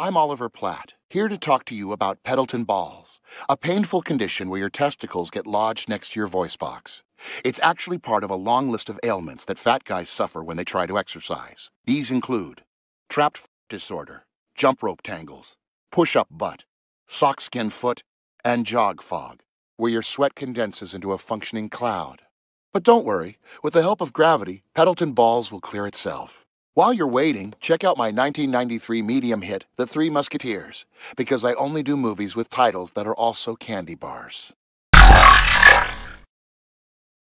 I'm Oliver Platt, here to talk to you about Pendleton balls, a painful condition where your testicles get lodged next to your voice box. It's actually part of a long list of ailments that fat guys suffer when they try to exercise. These include trapped disorder, jump rope tangles, push up butt, sock skin foot, and jog fog, where your sweat condenses into a functioning cloud. But don't worry, with the help of gravity, Pendleton balls will clear itself. While you're waiting, check out my 1993 medium hit, The Three Musketeers, because I only do movies with titles that are also candy bars.